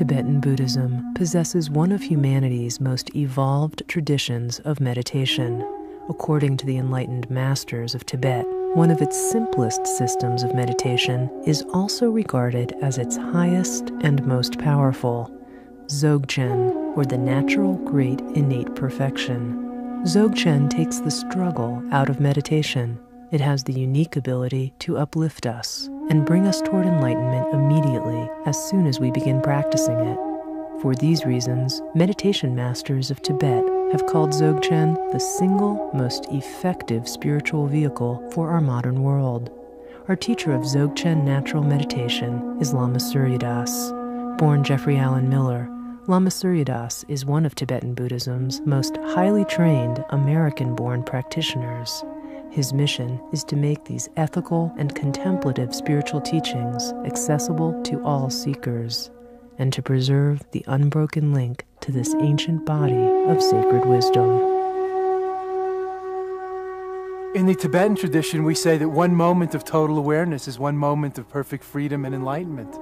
Tibetan Buddhism possesses one of humanity's most evolved traditions of meditation. According to the enlightened masters of Tibet, one of its simplest systems of meditation is also regarded as its highest and most powerful, Dzogchen, or the natural great innate perfection. Dzogchen takes the struggle out of meditation. It has the unique ability to uplift us and bring us toward enlightenment immediately as soon as we begin practicing it. For these reasons, meditation masters of Tibet have called Dzogchen the single most effective spiritual vehicle for our modern world. Our teacher of Dzogchen natural meditation is Lama Surya Das. Born Jeffrey Allen Miller, Lama Surya Das is one of Tibetan Buddhism's most highly trained American born practitioners. His mission is to make these ethical and contemplative spiritual teachings accessible to all seekers and to preserve the unbroken link to this ancient body of sacred wisdom. In the Tibetan tradition, we say that one moment of total awareness is one moment of perfect freedom and enlightenment.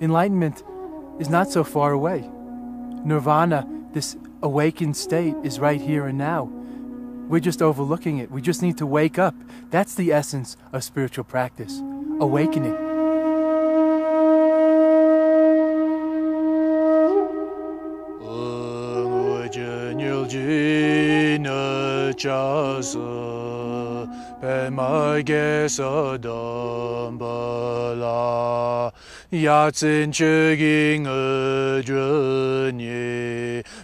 Enlightenment is not so far away. Nirvana, this awakened state, is right here and now. We're just overlooking it. We just need to wake up. That's the essence of spiritual practice awakening. Kie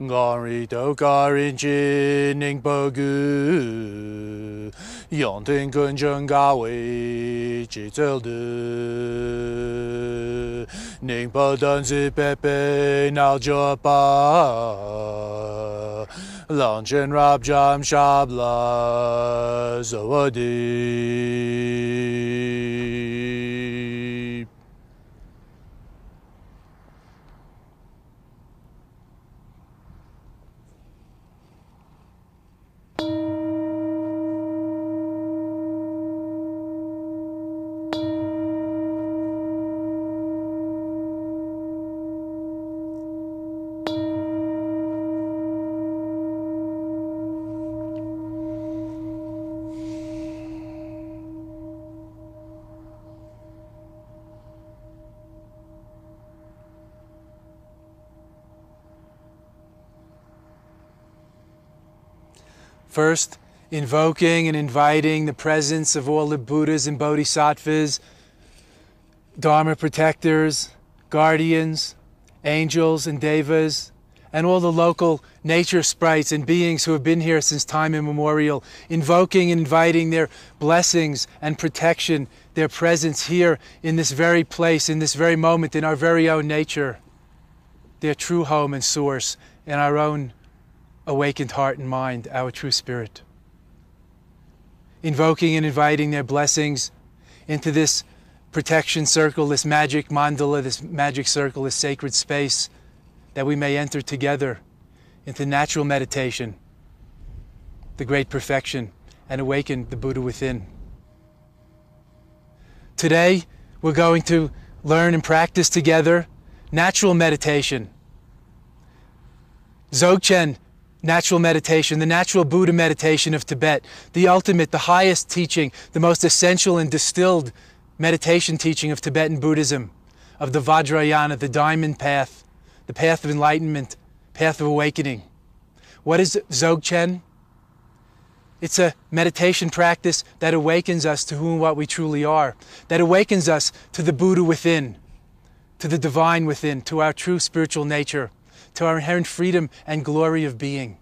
Gari do garin jining bogu Yonting kun jung gawi chi zel du. Ning po dun zi pepe nal jo pa Launchen rab jam shabla First, invoking and inviting the presence of all the Buddhas and Bodhisattvas, Dharma protectors, guardians, angels and devas, and all the local nature sprites and beings who have been here since time immemorial, invoking and inviting their blessings and protection, their presence here in this very place, in this very moment, in our very own nature, their true home and source, in our own awakened heart and mind, our true spirit. Invoking and inviting their blessings into this protection circle, this magic mandala, this magic circle, this sacred space that we may enter together into natural meditation, the great perfection, and awaken the Buddha within. Today, we're going to learn and practice together natural meditation. Dzogchen natural meditation, the natural Buddha meditation of Tibet, the ultimate, the highest teaching, the most essential and distilled meditation teaching of Tibetan Buddhism, of the Vajrayana, the diamond path, the path of enlightenment, path of awakening. What is Dzogchen? It's a meditation practice that awakens us to who and what we truly are, that awakens us to the Buddha within, to the divine within, to our true spiritual nature to our inherent freedom and glory of being.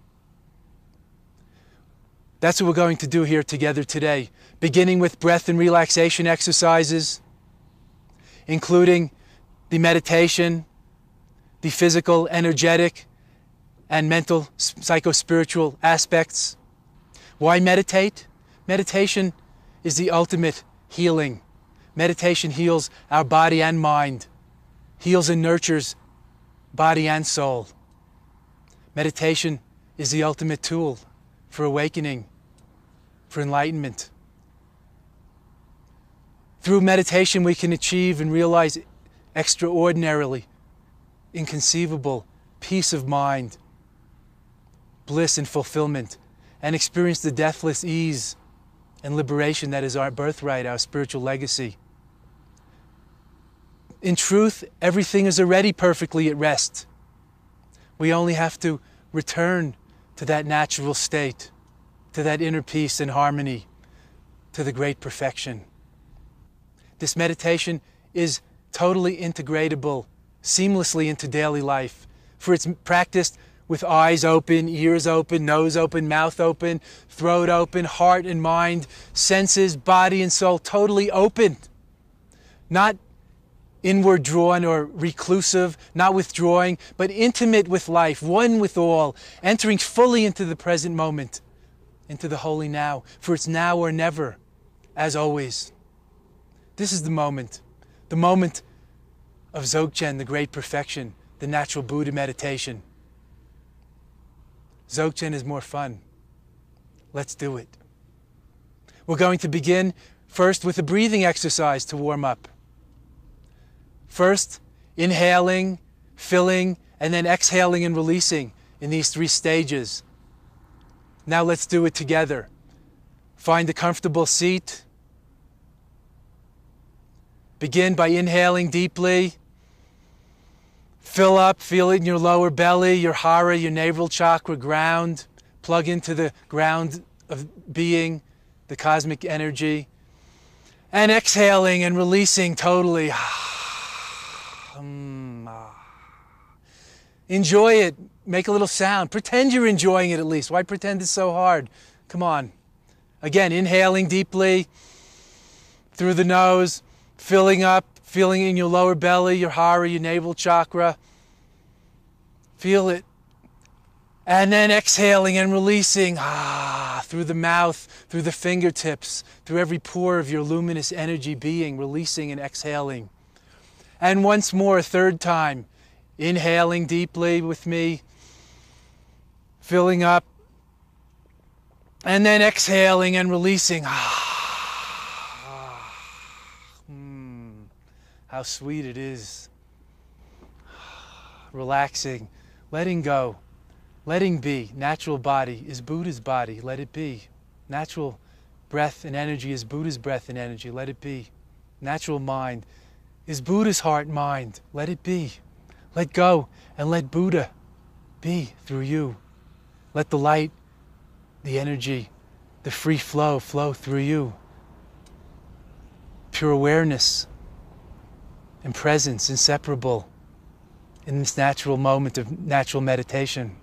That's what we're going to do here together today, beginning with breath and relaxation exercises, including the meditation, the physical, energetic, and mental, psycho spiritual aspects. Why meditate? Meditation is the ultimate healing. Meditation heals our body and mind, heals and nurtures body and soul. Meditation is the ultimate tool for awakening, for enlightenment. Through meditation, we can achieve and realize extraordinarily inconceivable peace of mind, bliss and fulfillment, and experience the deathless ease and liberation that is our birthright, our spiritual legacy. In truth, everything is already perfectly at rest. We only have to return to that natural state, to that inner peace and harmony, to the great perfection. This meditation is totally integratable seamlessly into daily life, for it's practiced with eyes open, ears open, nose open, mouth open, throat open, heart and mind, senses, body and soul totally open. Not inward drawn or reclusive, not withdrawing, but intimate with life, one with all, entering fully into the present moment, into the holy now, for it's now or never, as always. This is the moment, the moment of Dzogchen, the great perfection, the natural Buddha meditation. Dzogchen is more fun. Let's do it. We're going to begin first with a breathing exercise to warm up. First, inhaling, filling, and then exhaling and releasing in these three stages. Now let's do it together. Find a comfortable seat. Begin by inhaling deeply. Fill up, feel it in your lower belly, your hara, your navel chakra ground. Plug into the ground of being, the cosmic energy. And exhaling and releasing totally. Ah. Enjoy it. Make a little sound. Pretend you're enjoying it at least. Why pretend it's so hard? Come on. Again, inhaling deeply through the nose filling up, feeling in your lower belly, your hara, your navel chakra. Feel it. And then exhaling and releasing ah, through the mouth, through the fingertips, through every pore of your luminous energy being, releasing and exhaling. And once more, a third time, inhaling deeply with me, filling up, and then exhaling and releasing. Ah. how sweet it is. Relaxing, letting go, letting be. Natural body is Buddha's body, let it be. Natural breath and energy is Buddha's breath and energy, let it be. Natural mind is Buddha's heart mind, let it be. Let go and let Buddha be through you. Let the light, the energy, the free flow flow through you. Pure awareness and presence inseparable in this natural moment of natural meditation.